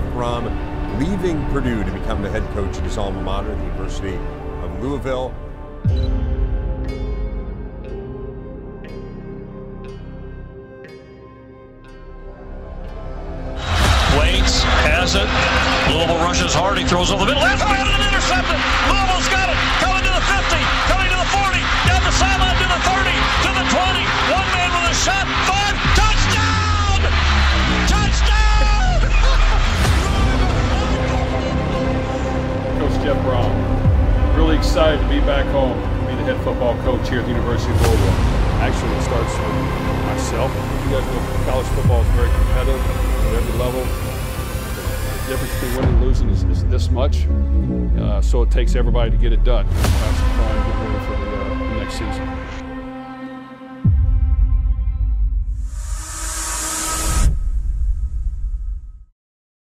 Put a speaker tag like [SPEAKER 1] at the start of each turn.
[SPEAKER 1] Brohm leaving Purdue to become the head coach at his alma mater, the University of Louisville.
[SPEAKER 2] Waits has it. Louisville rushes hard. He throws over the middle. That's and intercepted. Louisville's
[SPEAKER 3] Jeff Brohm. Really excited to be back home, be the head football coach here at the University of Louisville.
[SPEAKER 4] Actually, it starts with myself. You guys know college football is very competitive at every level. The difference between winning and losing is, is this much, uh, so it takes everybody to get it done. That's for the, uh, the next season.